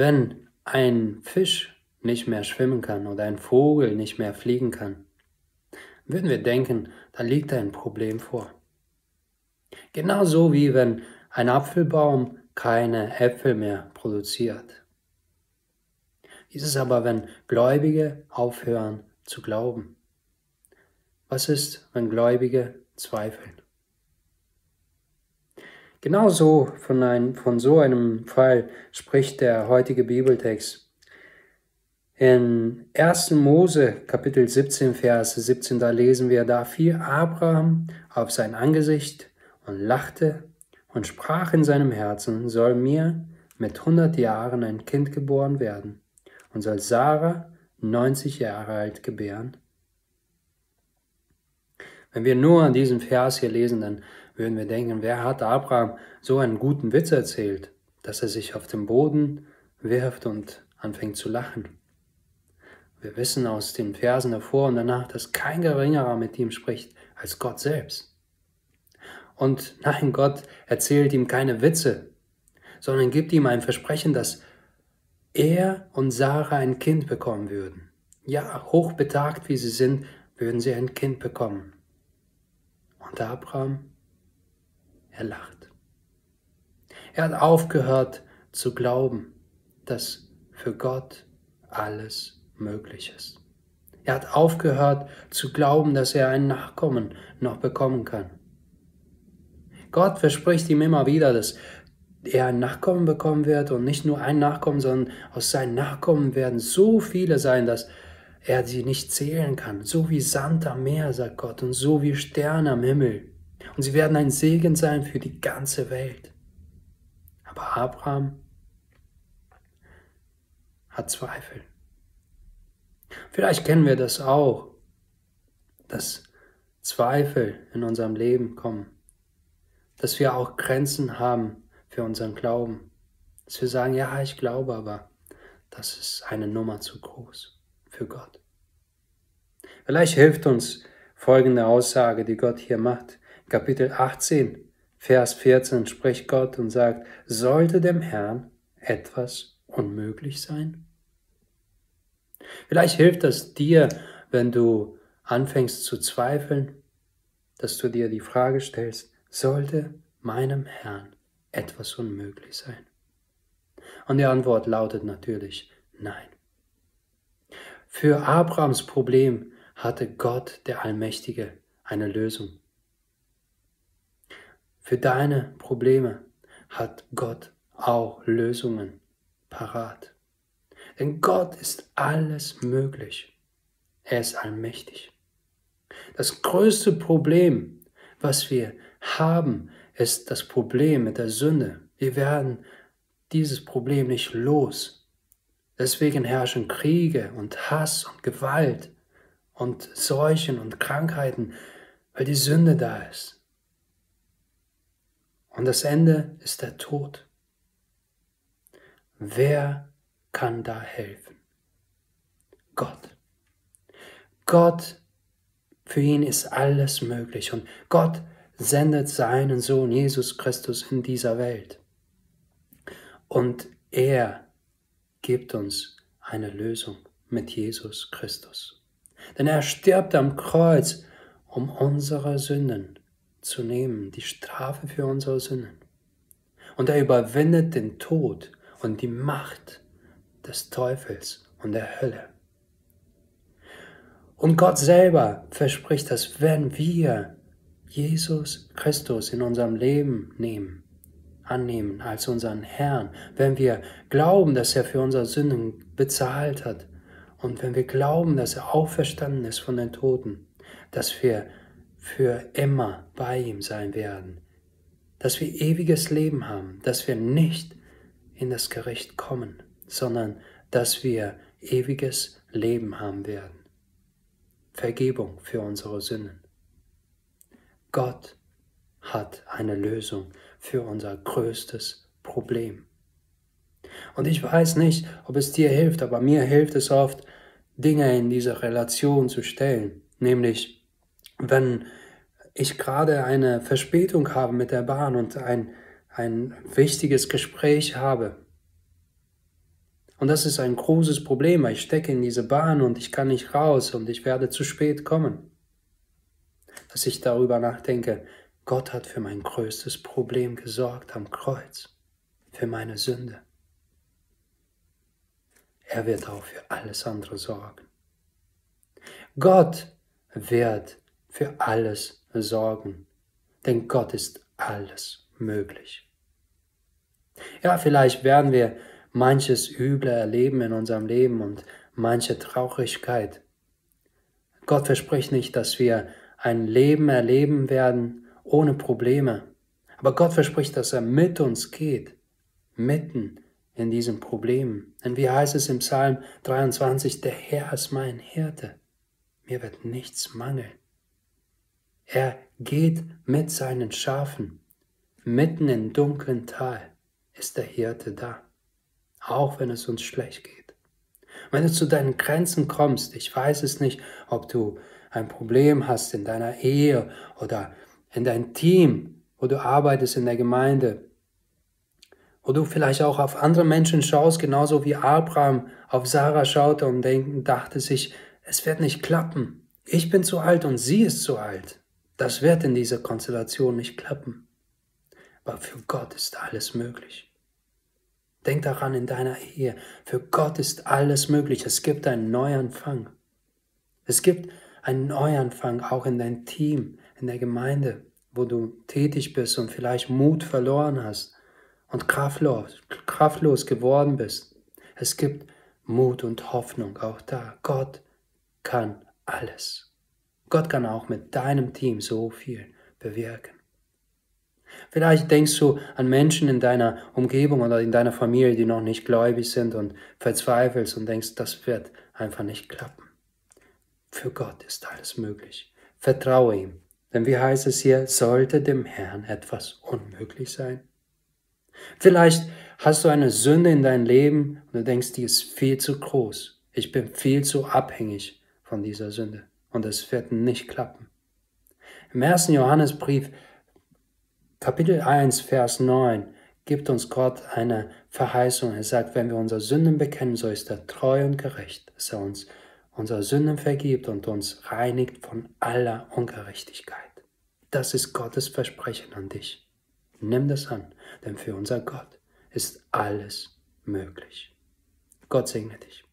Wenn ein Fisch nicht mehr schwimmen kann oder ein Vogel nicht mehr fliegen kann, würden wir denken, da liegt ein Problem vor. Genauso wie wenn ein Apfelbaum keine Äpfel mehr produziert. Dies ist aber, wenn Gläubige aufhören zu glauben. Was ist, wenn Gläubige zweifeln? Genauso von, ein, von so einem Fall spricht der heutige Bibeltext. In 1. Mose Kapitel 17, Vers 17, da lesen wir, da fiel Abraham auf sein Angesicht und lachte und sprach in seinem Herzen, soll mir mit 100 Jahren ein Kind geboren werden und soll Sarah 90 Jahre alt gebären. Wenn wir nur an diesem Vers hier lesen, dann würden wir denken, wer hat Abraham so einen guten Witz erzählt, dass er sich auf den Boden wirft und anfängt zu lachen. Wir wissen aus den Versen davor und danach, dass kein geringerer mit ihm spricht als Gott selbst. Und nein, Gott erzählt ihm keine Witze, sondern gibt ihm ein Versprechen, dass er und Sarah ein Kind bekommen würden. Ja, hochbetagt wie sie sind, würden sie ein Kind bekommen. Und Abraham, er lacht. Er hat aufgehört zu glauben, dass für Gott alles möglich ist. Er hat aufgehört zu glauben, dass er einen Nachkommen noch bekommen kann. Gott verspricht ihm immer wieder, dass er ein Nachkommen bekommen wird und nicht nur ein Nachkommen, sondern aus seinen Nachkommen werden so viele sein, dass er sie nicht zählen kann. So wie Sand am Meer, sagt Gott, und so wie Sterne am Himmel. Und sie werden ein Segen sein für die ganze Welt. Aber Abraham hat Zweifel. Vielleicht kennen wir das auch, dass Zweifel in unserem Leben kommen, dass wir auch Grenzen haben für unseren Glauben, dass wir sagen, ja, ich glaube, aber das ist eine Nummer zu groß für Gott. Vielleicht hilft uns folgende Aussage, die Gott hier macht. Kapitel 18, Vers 14 spricht Gott und sagt, sollte dem Herrn etwas unmöglich sein? Vielleicht hilft das dir, wenn du anfängst zu zweifeln, dass du dir die Frage stellst, sollte meinem Herrn etwas unmöglich sein? Und die Antwort lautet natürlich nein. Für Abrahams Problem hatte Gott, der Allmächtige, eine Lösung. Für deine Probleme hat Gott auch Lösungen parat. Denn Gott ist alles möglich. Er ist allmächtig. Das größte Problem, was wir haben, ist das Problem mit der Sünde. Wir werden dieses Problem nicht los. Deswegen herrschen Kriege und Hass und Gewalt und Seuchen und Krankheiten, weil die Sünde da ist. Und das Ende ist der Tod. Wer kann da helfen? Gott. Gott, für ihn ist alles möglich und Gott sendet seinen Sohn Jesus Christus in dieser Welt. Und er gibt uns eine Lösung mit Jesus Christus. Denn er stirbt am Kreuz, um unsere Sünden zu nehmen, die Strafe für unsere Sünden. Und er überwindet den Tod und die Macht des Teufels und der Hölle. Und Gott selber verspricht, dass wenn wir Jesus Christus in unserem Leben nehmen, annehmen als unseren Herrn, wenn wir glauben, dass er für unsere Sünden bezahlt hat und wenn wir glauben, dass er auferstanden ist von den Toten, dass wir für immer bei ihm sein werden, dass wir ewiges Leben haben, dass wir nicht in das Gericht kommen, sondern dass wir ewiges Leben haben werden. Vergebung für unsere Sünden. Gott hat eine Lösung für unser größtes Problem. Und ich weiß nicht, ob es dir hilft, aber mir hilft es oft, Dinge in diese Relation zu stellen. Nämlich, wenn ich gerade eine Verspätung habe mit der Bahn und ein, ein wichtiges Gespräch habe, Und das ist ein großes Problem. Ich stecke in diese Bahn und ich kann nicht raus und ich werde zu spät kommen. Dass ich darüber nachdenke, Gott hat für mein größtes Problem gesorgt am Kreuz, für meine Sünde. Er wird auch für alles andere sorgen. Gott wird für alles sorgen, denn Gott ist alles möglich. Ja, vielleicht werden wir manches Üble erleben in unserem Leben und manche Traurigkeit. Gott verspricht nicht, dass wir ein Leben erleben werden ohne Probleme. Aber Gott verspricht, dass er mit uns geht, mitten in diesen Problemen. Denn wie heißt es im Psalm 23, der Herr ist mein Hirte, mir wird nichts mangeln. Er geht mit seinen Schafen, mitten im dunklen Tal ist der Hirte da auch wenn es uns schlecht geht. Wenn du zu deinen Grenzen kommst, ich weiß es nicht, ob du ein Problem hast in deiner Ehe oder in dein Team, wo du arbeitest in der Gemeinde, wo du vielleicht auch auf andere Menschen schaust, genauso wie Abraham auf Sarah schaute und dachte sich, es wird nicht klappen. Ich bin zu alt und sie ist zu alt. Das wird in dieser Konstellation nicht klappen. Aber für Gott ist alles möglich. Denk daran in deiner Ehe. Für Gott ist alles möglich. Es gibt einen Neuanfang. Es gibt einen Neuanfang auch in dein Team, in der Gemeinde, wo du tätig bist und vielleicht Mut verloren hast und kraftlos, kraftlos geworden bist. Es gibt Mut und Hoffnung auch da. Gott kann alles. Gott kann auch mit deinem Team so viel bewirken. Vielleicht denkst du an Menschen in deiner Umgebung oder in deiner Familie, die noch nicht gläubig sind und verzweifelst und denkst, das wird einfach nicht klappen. Für Gott ist alles möglich. Vertraue ihm. Denn wie heißt es hier, sollte dem Herrn etwas unmöglich sein? Vielleicht hast du eine Sünde in deinem Leben und du denkst, die ist viel zu groß. Ich bin viel zu abhängig von dieser Sünde und es wird nicht klappen. Im ersten Johannesbrief Kapitel 1, Vers 9 gibt uns Gott eine Verheißung. Er sagt, wenn wir unsere Sünden bekennen, so ist er treu und gerecht, dass er uns unsere Sünden vergibt und uns reinigt von aller Ungerechtigkeit. Das ist Gottes Versprechen an dich. Nimm das an, denn für unser Gott ist alles möglich. Gott segne dich.